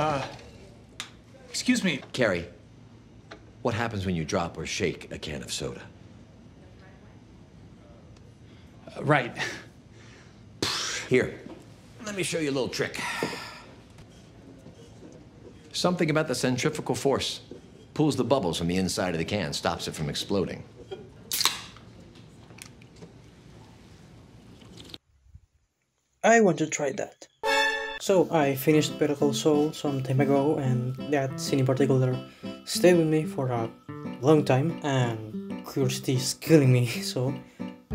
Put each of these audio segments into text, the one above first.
Uh, excuse me. Carrie, what happens when you drop or shake a can of soda? Uh, right. Here, let me show you a little trick. Something about the centrifugal force pulls the bubbles from the inside of the can, stops it from exploding. I want to try that. So I finished Better Saul some time ago and that scene in particular stayed with me for a long time and curiosity is killing me. So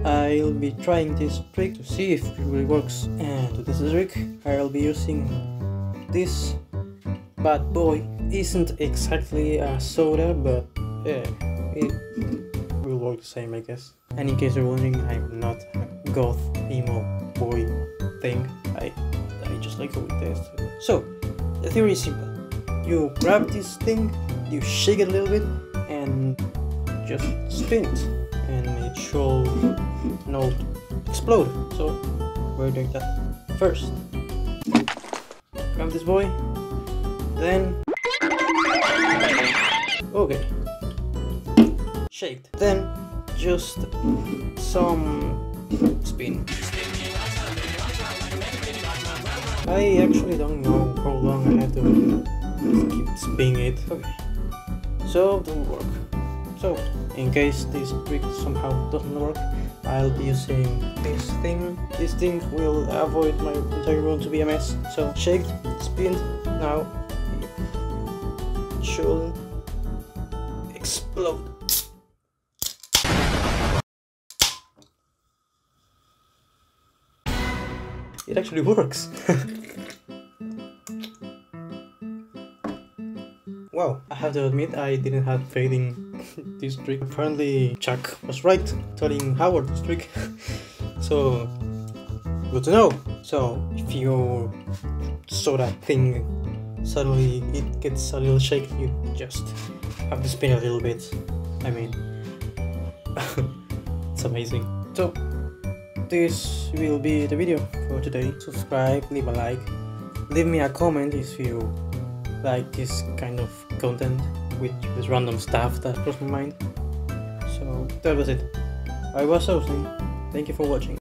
I'll be trying this trick to see if it really works. And to the trick I'll be using this. Bad boy isn't exactly a soda but yeah it will work the same I guess. And in case you're wondering I'm not a goth emo boy thing. I just like it tastes. So, the theory is simple. You grab this thing, you shake it a little bit, and just spin it, and it should not explode. So, we're doing that first. Grab this boy, then... Okay. Shake. Then, just some spin. I actually don't know how long I have to keep spinning it. Okay. So it will work. So in case this trick somehow doesn't work, I'll be using this thing. This thing will avoid my entire room to be a mess. So shake, spin, now should explode. It actually works. wow, I have to admit I didn't have faith in this trick. Apparently Chuck was right telling Howard this trick. so, good to know. So, if you saw that thing, suddenly it gets a little shaky, you just have to spin a little bit. I mean, it's amazing. So, this will be the video for today. Subscribe, leave a like, leave me a comment if you like this kind of content with this random stuff that crossed my mind. So that was it. I was Austin. Thank you for watching.